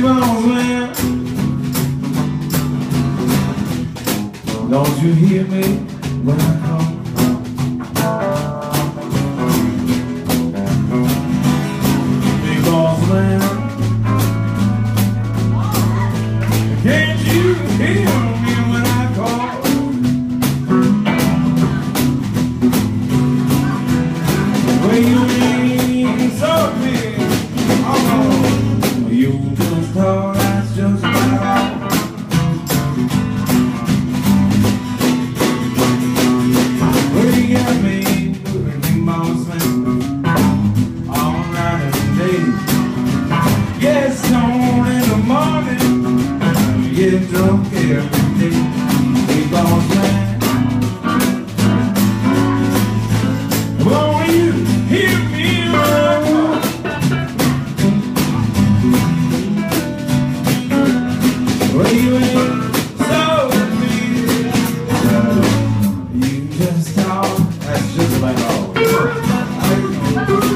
bones land. Don't you hear me when I call? That's just about all.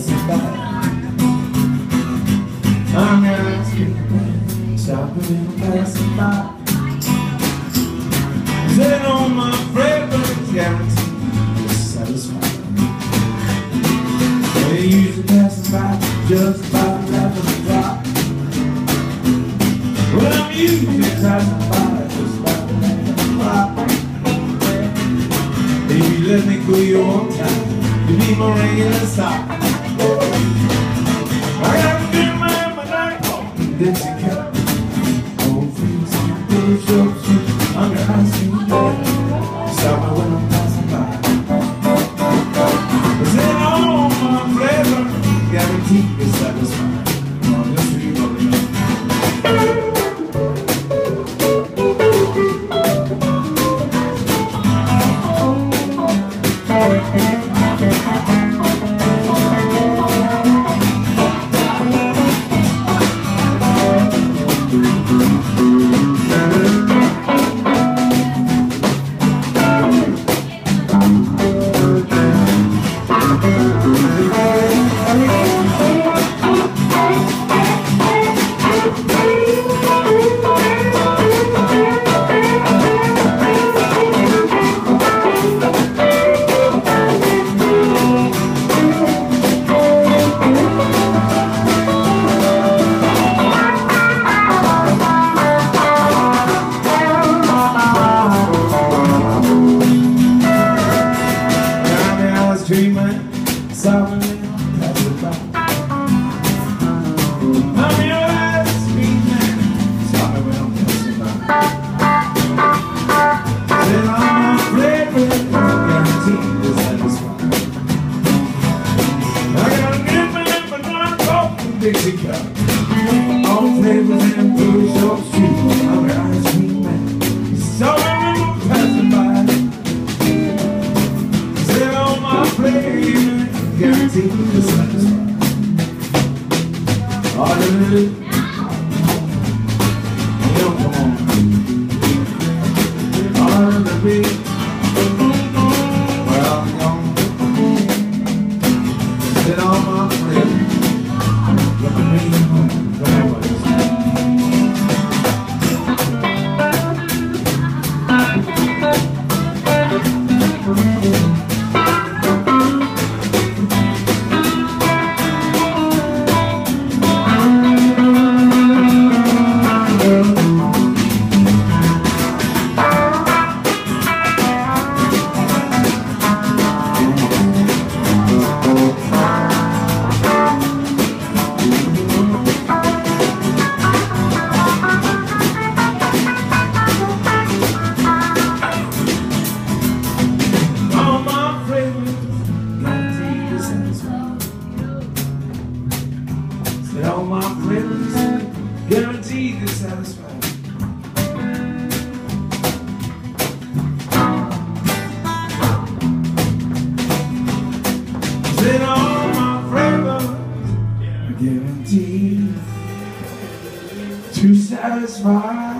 Tennessee back. I'm not skipping, shopping and passing by. Then all my fragrance guaranteed to satisfy. They usually pass by just by the drop. Well, I'm usually passing by just by level drop. Baby, let me put you on time. You be my regular stop. that you tree man, sovereign, that's by. I'm your ass, street man, sovereign, that's by. Then I'm a flavor, guaranteed to satisfy. I got a good man, but not a coke, Dixie cup. Amen. Satisfy.